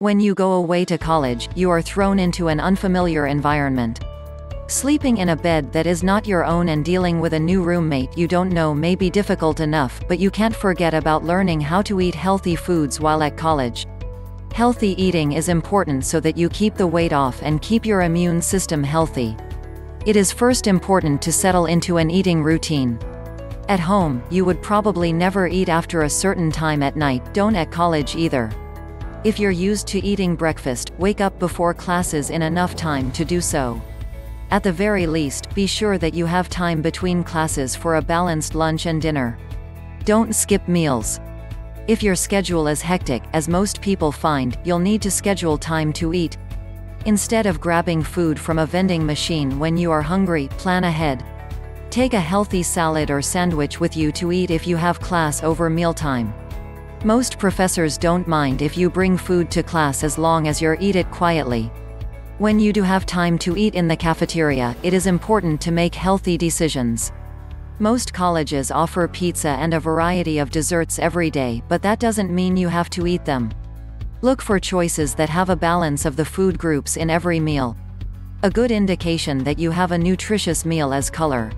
When you go away to college, you are thrown into an unfamiliar environment. Sleeping in a bed that is not your own and dealing with a new roommate you don't know may be difficult enough, but you can't forget about learning how to eat healthy foods while at college. Healthy eating is important so that you keep the weight off and keep your immune system healthy. It is first important to settle into an eating routine. At home, you would probably never eat after a certain time at night, don't at college either. If you're used to eating breakfast, wake up before classes in enough time to do so. At the very least, be sure that you have time between classes for a balanced lunch and dinner. Don't skip meals. If your schedule is hectic, as most people find, you'll need to schedule time to eat. Instead of grabbing food from a vending machine when you are hungry, plan ahead. Take a healthy salad or sandwich with you to eat if you have class over mealtime. Most professors don't mind if you bring food to class as long as you're eat it quietly. When you do have time to eat in the cafeteria, it is important to make healthy decisions. Most colleges offer pizza and a variety of desserts every day, but that doesn't mean you have to eat them. Look for choices that have a balance of the food groups in every meal. A good indication that you have a nutritious meal is color.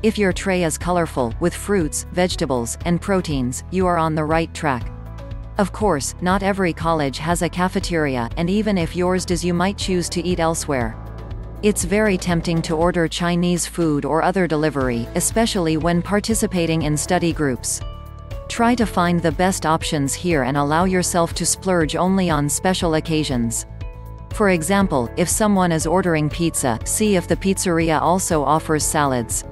If your tray is colorful, with fruits, vegetables, and proteins, you are on the right track. Of course, not every college has a cafeteria, and even if yours does you might choose to eat elsewhere. It's very tempting to order Chinese food or other delivery, especially when participating in study groups. Try to find the best options here and allow yourself to splurge only on special occasions. For example, if someone is ordering pizza, see if the pizzeria also offers salads.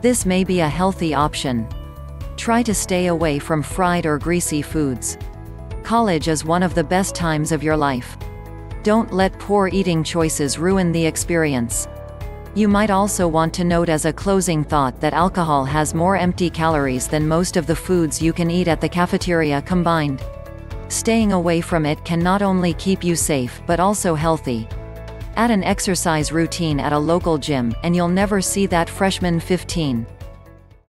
This may be a healthy option. Try to stay away from fried or greasy foods. College is one of the best times of your life. Don't let poor eating choices ruin the experience. You might also want to note as a closing thought that alcohol has more empty calories than most of the foods you can eat at the cafeteria combined. Staying away from it can not only keep you safe but also healthy. Add an exercise routine at a local gym, and you'll never see that freshman 15.